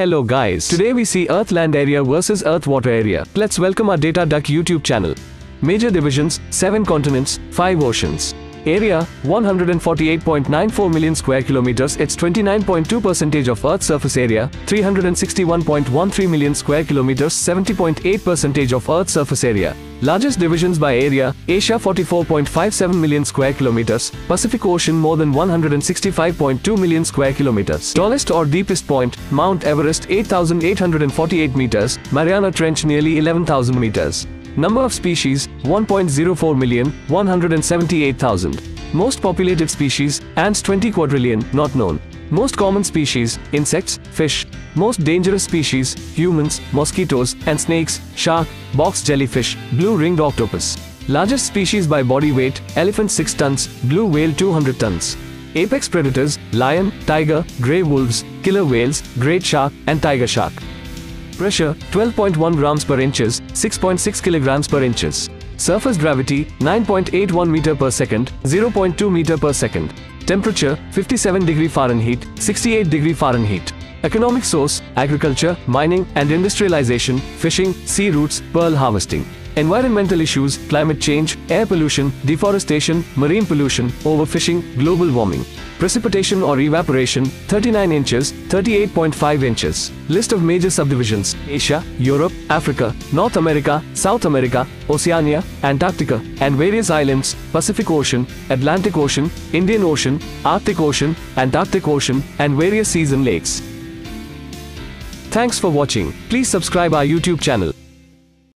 Hello guys. Today we see Earth land area versus Earth water area. Let's welcome our Data Duck YouTube channel. Major divisions, 7 continents, 5 oceans. Area, 148.94 million square kilometers. It's 29.2 percentage of Earth's surface area. 361.13 million square kilometers. 70.8 percentage of Earth's surface area. Largest divisions by area, Asia 44.57 million square kilometers, Pacific Ocean more than 165.2 million square kilometers. Tallest or deepest point, Mount Everest 8,848 meters, Mariana Trench nearly 11,000 meters. Number of species, 1.04 million, 178,000. Most populated species, ants 20 quadrillion, not known. Most common species, insects, fish. Most dangerous species, humans, mosquitoes, and snakes, shark, box jellyfish, blue ringed octopus. Largest species by body weight, elephant 6 tons, blue whale 200 tons. Apex predators, lion, tiger, grey wolves, killer whales, great shark, and tiger shark. Pressure, 12.1 grams per inches, 6.6 kilograms per inches. Surface gravity, 9.81 meter per second, 0.2 meter per second. Temperature, 57 degree Fahrenheit, 68 degree Fahrenheit. Economic source, agriculture, mining and industrialization, fishing, sea routes, pearl harvesting. Environmental issues, climate change, air pollution, deforestation, marine pollution, overfishing, global warming. Precipitation or evaporation, 39 inches, 38.5 inches. List of major subdivisions, Asia, Europe, Africa, North America, South America, Oceania, Antarctica, and various islands, Pacific Ocean, Atlantic Ocean, Indian Ocean, Arctic Ocean, Antarctic Ocean, and various seas and lakes. Thanks for watching. Please subscribe our YouTube channel.